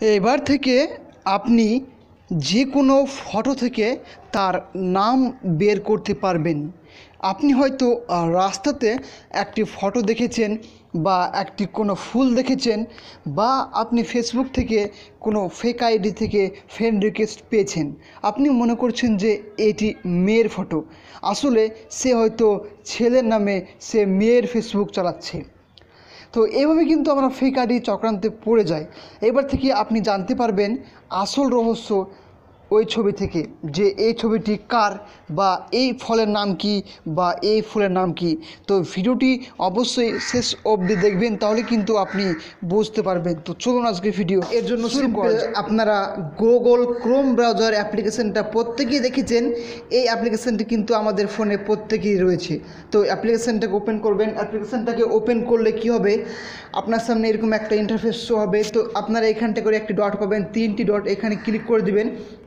এবার থেকে আপনি যে কোনো ফটো থেকে তার নাম বের করতে পারবেন। আপনি হয়তো রাস্তাতে একটি ফটো দেখেছেন বা একটি কোনো ফুল দেখেছেন বা আপনি ফেসবুক থেকে কোনো ফেক আইডি থেকে ফ্রেন্ড রিকোয়েস্ট পেয়েছেন। আপনি মনে করছেন যে এটি মেয়ের ফটো। আসলে সে হয়তো ছেলের নামে সে মেয়ের ফেসবুক চালাচ্ছে। তো এভাবে কিন্তু আমরা ফেক আইডি চক্রান্তে পড়ে যাই। এবার থেকে আপনি জানতে পারবেন আসল রহস্য ওই ছবি থেকে যে এই ছবিটি কার বা এই ফলের নাম কি বা এই ফুলের নাম কি? তো ভিডিওটি অবশ্যই শেষ অবধি দেখবেন তাহলে কিন্তু আপনি বুঝতে পারবেন। তো চলুন আজকে ভিডিও। এর জন্য আপনারা গুগল ক্রোম ব্রাউজার অ্যাপ্লিকেশনটা প্রত্যেকেই দেখেছেন। এই অ্যাপ্লিকেশনটি কিন্তু আমাদের ফোনে প্রত্যেকেই রয়েছে। তো অ্যাপ্লিকেশনটাকে ওপেন করবেন। অ্যাপ্লিকেশনটাকে ওপেন করলে কি হবে? আপনার সামনে এরকম একটা ইন্টারফেস শো হবে। তো আপনারা এখানটা করে একটি ডট পাবেন। তিনটি ডট এখানে ক্লিক করে দিবেন।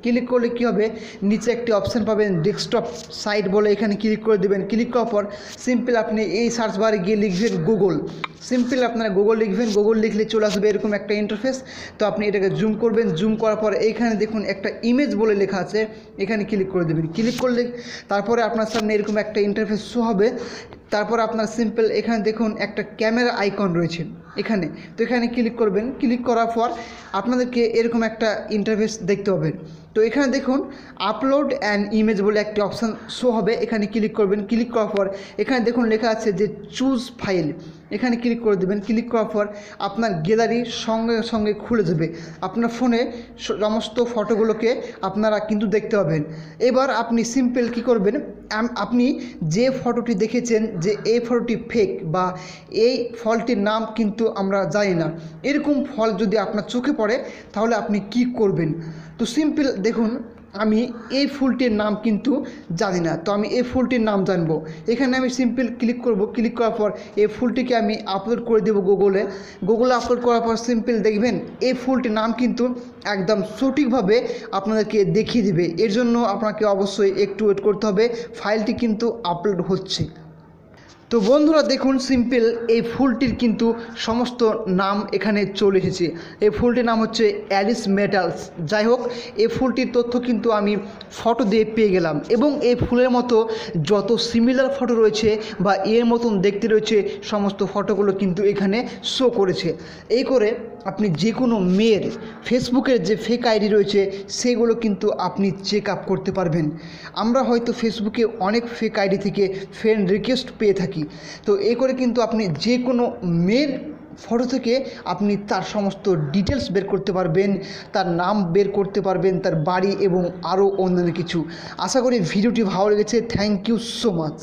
ক্লিক করলে কি হবে? নিচে একটি অপশান পাবেন ডেস্কটপ সাইট বলে এখানে ক্লিক করে দিবেন। ক্লিক করার পর সিম্পল আপনি এই সার্চ বারে গিয়ে লিখবেন গুগল। সিম্পল আপনারা গুগল লিখবেন, গুগল লিখলে চলে আসবে এরকম একটা ইন্টারফেস তো আপনি এটাকে জুম করবেন জুম করার পর এইখানে দেখুন একটা ইমেজ বলে লেখা আছে। এখানে ক্লিক করে দেবেন। ক্লিক করলে তারপরে আপনার সামনে এরকম একটা ইন্টারফেস শো হবে। তারপর আপনার সিম্পল এখানে দেখুন একটা ক্যামেরা আইকন রয়েছে, এখানে। তো এখানে ক্লিক করবেন। ক্লিক করার পর আপনাদেরকে এরকম একটা ইন্টারফেস দেখতে হবে। তো এখানে দেখুন আপলোড অ্যান্ড ইমেজ বলে একটি অপশান শো হবে। এখানে ক্লিক করবেন। ক্লিক করার পর এখানে দেখুন লেখা আছে যে চুজ ফাইল এখানে ক্লিক করে দেবেন। ক্লিক করার পর আপনার গ্যালারি সঙ্গে সঙ্গে খুলে যাবে। আপনার ফোনে সমস্ত ফটোগুলোকে আপনারা কিন্তু দেখতে পাবেন। এবার আপনি সিম্পল কি করবেন? আপনি যে ফটোটি দেখেছেন যে এই ফটোটি ফেক বা এই ফলটির নাম কিন্তু আমরা জানি না। এরকম ফল যদি আপনার চোখে পড়ে, তাহলে আপনি কি করবেন? তো সিম্পল দেখুন আমি এই ফুলটির নাম কিন্তু জানি না। তো আমি এই ফুলটির নাম জানব। এখানে আমি সিম্পল ক্লিক করব। ক্লিক করার পর এই ফুলটিকে আমি আপলোড করে দেবো গুগলে গুগলে আপলোড করার পর সিম্পল দেখবেন, এই ফুলটির নাম কিন্তু একদম সঠিকভাবে আপনাদেরকে দেখিয়ে দেবে। এর জন্য আপনাকে অবশ্যই একটু ওয়েট করতে হবে। ফাইলটি কিন্তু আপলোড হচ্ছে। তো বন্ধুরা দেখুন সিম্পল এই ফুলটির কিন্তু সমস্ত নাম এখানে চলে এসেছে। এই ফুলটির নাম হচ্ছে অ্যালিস মেটালস যাই হোক, এই ফুলটির তথ্য কিন্তু আমি ফটো দিয়ে পেয়ে গেলাম এবং এই ফুলের মতো যত সিমিলার ফটো রয়েছে বা এর মতন দেখতে রয়েছে, সমস্ত ফটোগুলো কিন্তু এখানে শো করেছে। এই করে আপনি যে কোনো মেয়ের ফেসবুকের যে ফেক আইডি রয়েছে, সেগুলো কিন্তু আপনি চেক আপ করতে পারবেন। আমরা হয়তো ফেসবুকে অনেক ফেক আইডি থেকে ফ্রেন্ড রিকোয়েস্ট পেয়ে থাকি। তো এ করে কিন্তু আপনি যে কোনো মেয়ের ফটো থেকে আপনি তার সমস্ত ডিটেলস বের করতে পারবেন, তার নাম বের করতে পারবেন, তার বাড়ি এবং আরও অন্যান্য কিছু। আশা করি ভিডিওটি ভালো লেগেছে। Thank you so much